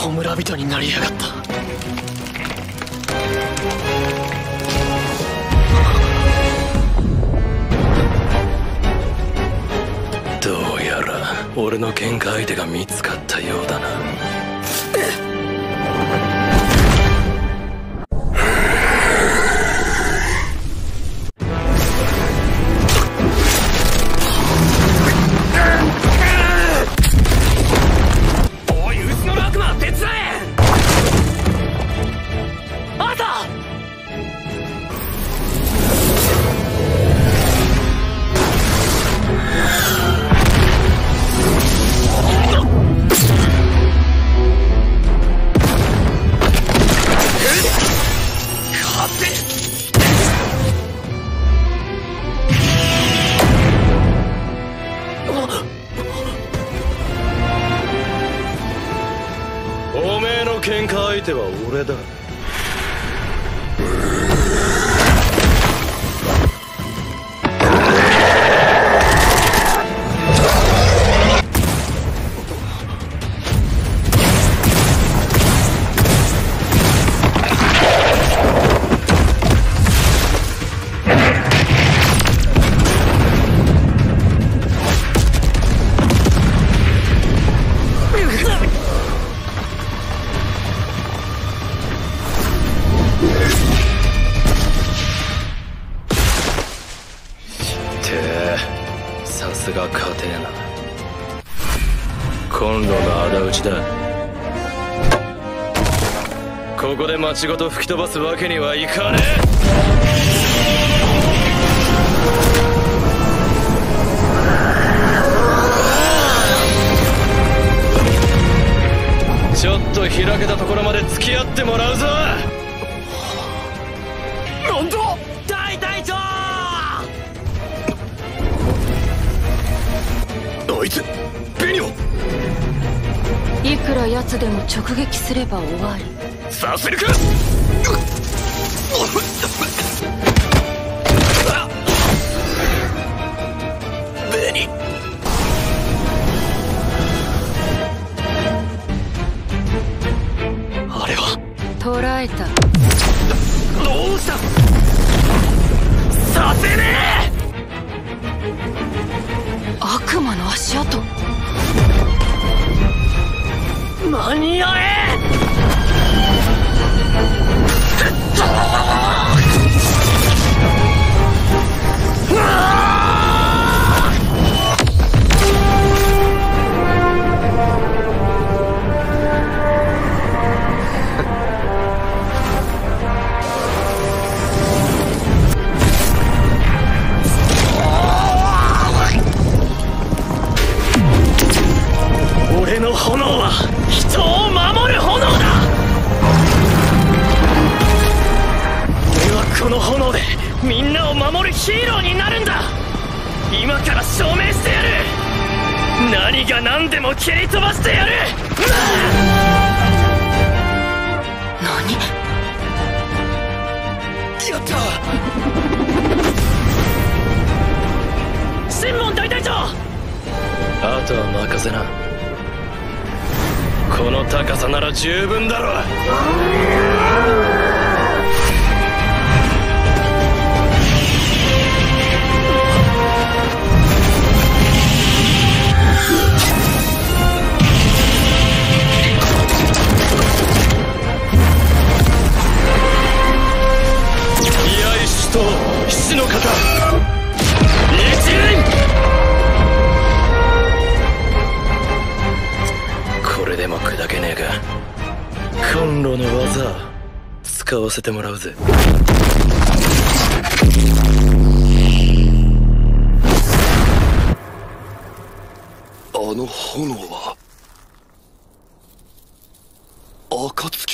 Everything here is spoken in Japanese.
小村人になりやがった。どうやら俺の喧嘩相手が見つかったようだな。ては俺だ。さすが勝てな。コンロの仇討ちだ。ここで町ごと吹き飛ばすわけにはいかねえ。ちょっと開けたところまで付き合ってもらうぞ。ベニオいくら奴でも直撃すれば終わり。させるか。ベニ。あれは。捕らえた。どうした。させね悪魔の足跡間に合えの炎は人を守る炎だ。俺はこの炎でみんなを守るヒーローになるんだ。今から証明してやる。何が何でも蹴り飛ばしてやる。何？やった。シンモン大隊長！あとは任せなこの高さなら十分だろねえかコンロの技使わせてもらうぜ。あの炎は暁